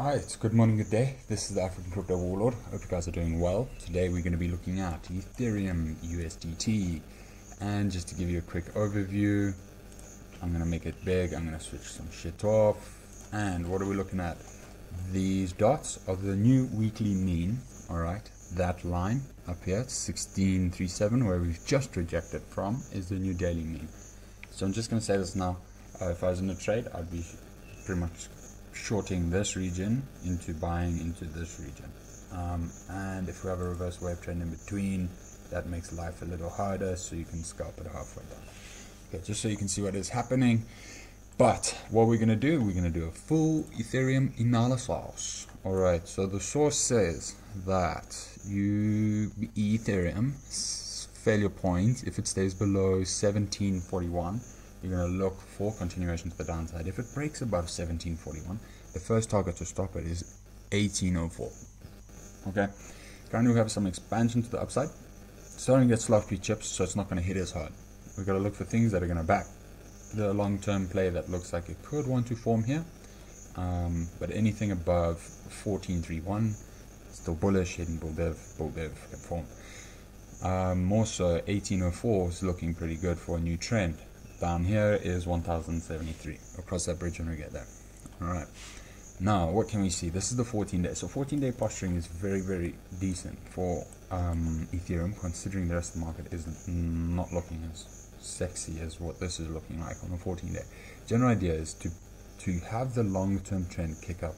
Alright, good morning, good day. This is the African Crypto Warlord. Hope you guys are doing well. Today we're going to be looking at Ethereum USDT. And just to give you a quick overview, I'm going to make it big. I'm going to switch some shit off. And what are we looking at? These dots are the new weekly mean. Alright, that line up here, 1637, where we've just rejected from, is the new daily mean. So I'm just going to say this now. Uh, if I was in a trade, I'd be pretty much shorting this region into buying into this region. Um, and if we have a reverse wave trend in between, that makes life a little harder, so you can scalp it halfway down. Okay, just so you can see what is happening. But what we're going to do, we're going to do a full Ethereum analysis. Alright, so the source says that you Ethereum failure point, if it stays below 1741, you're going to look for continuation to the downside. If it breaks above 1741, the first target to stop it is 1804. Okay, currently we have some expansion to the upside. Starting to get sloppy chips, so it's not going to hit as hard. We've got to look for things that are going to back the long-term play that looks like it could want to form here. Um, but anything above 1431, still bullish, hidden bull div, bull div can form. Um, more so, 1804 is looking pretty good for a new trend down here is 1073 across that bridge when we get there. All right now what can we see? This is the 14 day so 14 day posturing is very very decent for um, ethereum considering the rest of the market is not looking as sexy as what this is looking like on the 14 day. General idea is to to have the long-term trend kick up.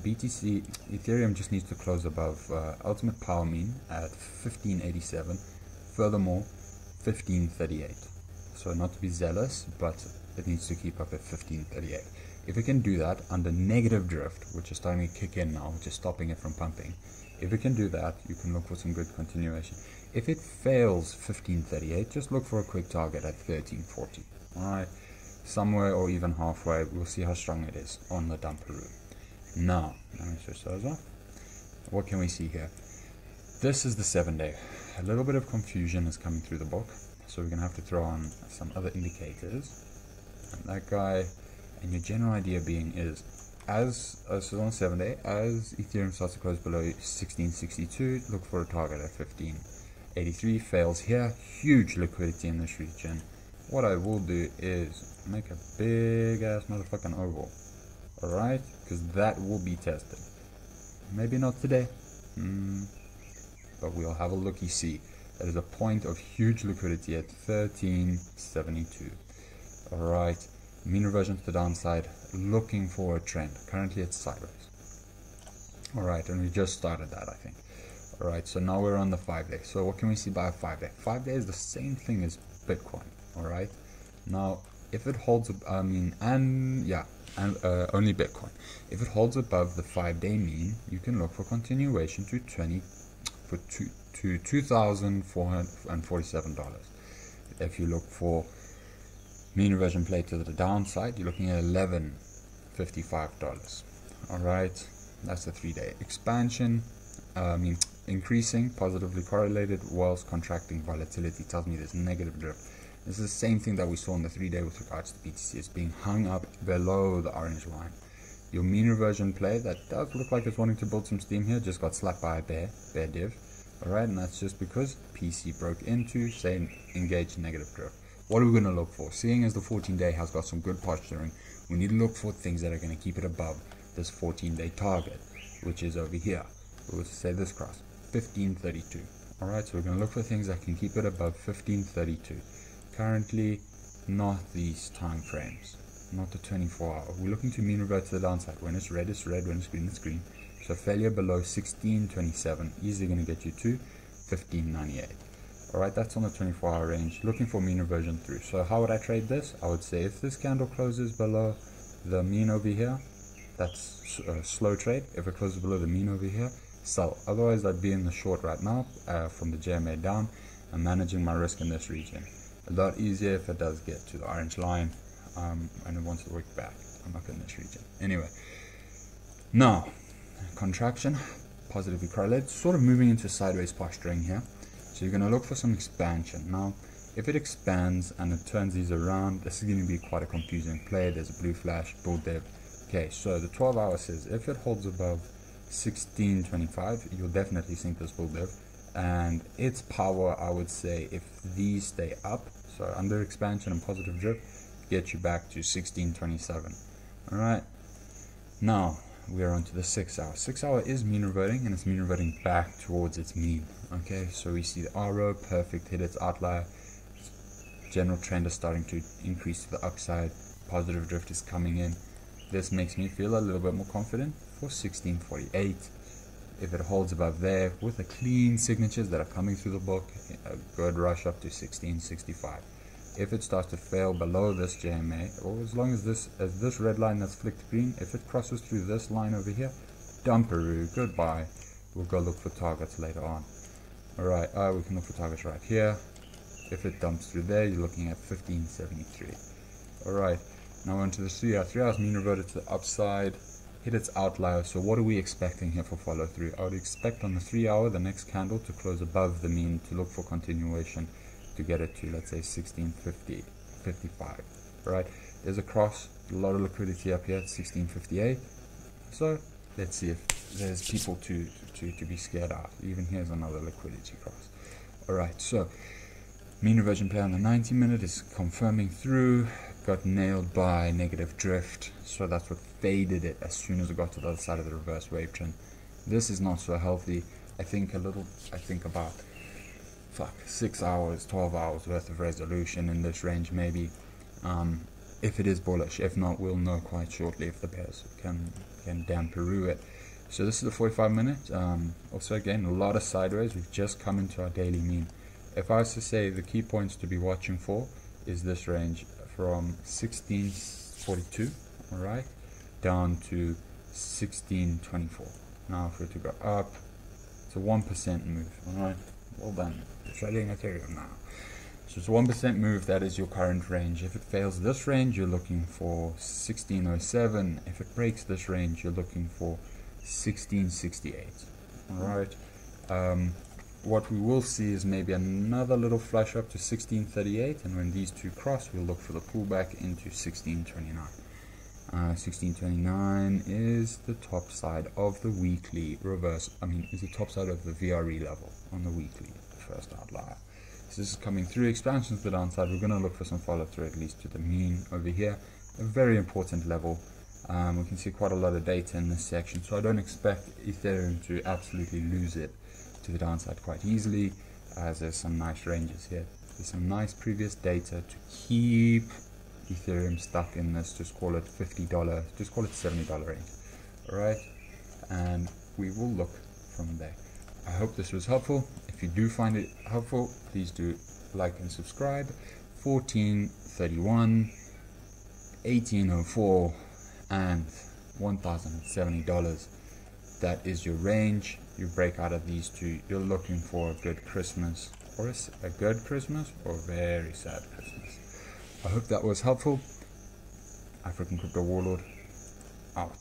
BTC Ethereum just needs to close above uh, ultimate power mean at 1587 furthermore 1538 so not to be zealous, but it needs to keep up at 1538. If it can do that under negative drift, which is starting to kick in now, which is stopping it from pumping, if it can do that, you can look for some good continuation. If it fails 1538, just look for a quick target at 1340. Alright, somewhere or even halfway, we'll see how strong it is on the dumperoo. Now, let me switch those off. What can we see here? This is the seven day. A little bit of confusion is coming through the book. So we're going to have to throw on some other indicators. And that guy, and your general idea being is, as, uh, so on 7 day, as Ethereum starts to close below 1662, look for a target at 1583, fails here, huge liquidity in this region. What I will do is make a big ass motherfucking oval. Alright? Because that will be tested. Maybe not today. Mm, but we'll have a looky see. That is a point of huge liquidity at 1372. Alright, mean reversion to the downside, looking for a trend. Currently it's sideways. Alright, and we just started that, I think. Alright, so now we're on the 5 day. So what can we see by a 5 day? 5 day is the same thing as Bitcoin. Alright, now if it holds, I mean, and yeah, and uh, only Bitcoin. If it holds above the 5 day mean, you can look for continuation to 20 for two, to $2,447. If you look for mean reversion play to the downside, you're looking at $11.55. Alright, that's the three day expansion. Um, I mean, increasing, positively correlated, whilst contracting volatility tells me there's negative drift. This is the same thing that we saw in the three day with regards to BTC. It's being hung up below the orange line. Your mean reversion play that does look like it's wanting to build some steam here just got slapped by a bear, bear div. Alright, and that's just because PC broke into, say, engaged negative drift. What are we going to look for? Seeing as the 14 day has got some good posturing, we need to look for things that are going to keep it above this 14 day target, which is over here. We'll say this cross, 1532. Alright, so we're going to look for things that can keep it above 1532. Currently, not these time frames, not the 24 hour. We're looking to mean revert to the downside. When it's red, it's red. When it's green, it's green. So failure below 1627 easily going to get you to 1598. Alright, that's on the 24 hour range. Looking for mean reversion through. So how would I trade this? I would say if this candle closes below the mean over here, that's a slow trade. If it closes below the mean over here, sell. Otherwise, I'd be in the short right now uh, from the JMA down. I'm managing my risk in this region. A lot easier if it does get to the orange line um, and it wants to work back. I'm up in this region. Anyway, now contraction, positively correlated, sort of moving into sideways posturing here. So you're going to look for some expansion. Now, if it expands and it turns these around, this is going to be quite a confusing play. There's a blue flash, bull div, Okay, so the 12 hour says if it holds above 1625, you'll definitely sink this bull div. And its power, I would say, if these stay up, so under expansion and positive drift, get you back to 1627. Alright, now we are on to the 6 hour. 6 hour is mean reverting and it's mean reverting back towards its mean. Okay, so we see the RO perfect hit its outlier. General trend is starting to increase to the upside. Positive drift is coming in. This makes me feel a little bit more confident for 1648. If it holds above there with the clean signatures that are coming through the book, a good rush up to 1665. If it starts to fail below this JMA, or as long as this as this red line that's flicked green, if it crosses through this line over here, dumperoo, goodbye. We'll go look for targets later on. Alright, uh, we can look for targets right here. If it dumps through there, you're looking at 1573. Alright, now on to the 3 hour. 3 hours mean reverted to the upside, hit its outlier. So what are we expecting here for follow through? I would expect on the 3 hour, the next candle to close above the mean to look for continuation to get it to, let's say, 1650, 55. Right? There's a cross, a lot of liquidity up here at 1658. So let's see if there's people to, to, to be scared out. Even here's another liquidity cross. Alright, so mean reversion play on the 90 minute is confirming through got nailed by negative drift so that's what faded it as soon as it got to the other side of the reverse wave trend this is not so healthy I think a little I think about fuck six hours 12 hours worth of resolution in this range maybe. Um, if it is bullish if not we'll know quite shortly if the bears can can damperoo it. So this is the 45 minute um, also again a lot of sideways we've just come into our daily mean. If I was to say the key points to be watching for is this range from 1642 all right down to 1624 now if we're to go up it's a 1% move all right well done trading ethereum now. So it's 1% move. That is your current range. If it fails this range you're looking for 1607 if it breaks this range you're looking for 1668 all right. Um, what we will see is maybe another little flush up to 1638 and when these two cross we'll look for the pullback into 1629 uh, 1629 is the top side of the weekly reverse I mean is the top side of the VRE level on the weekly the first outlier. So this is coming through expansions to the downside we're going to look for some follow through at least to the mean over here. A very important level. Um, we can see quite a lot of data in this section so I don't expect Ethereum to absolutely lose it to the downside quite easily as there's some nice ranges here. There's some nice previous data to keep Ethereum stuck in this, just call it $50, just call it $70 range. Alright, and we will look from there. I hope this was helpful. If you do find it helpful, please do like and subscribe. 1431, 1804, and $1,070. That is your range you break out of these two, you're looking for a good Christmas, or a, a good Christmas, or a very sad Christmas. I hope that was helpful. African Crypto Warlord, out.